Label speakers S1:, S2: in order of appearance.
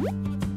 S1: Bye.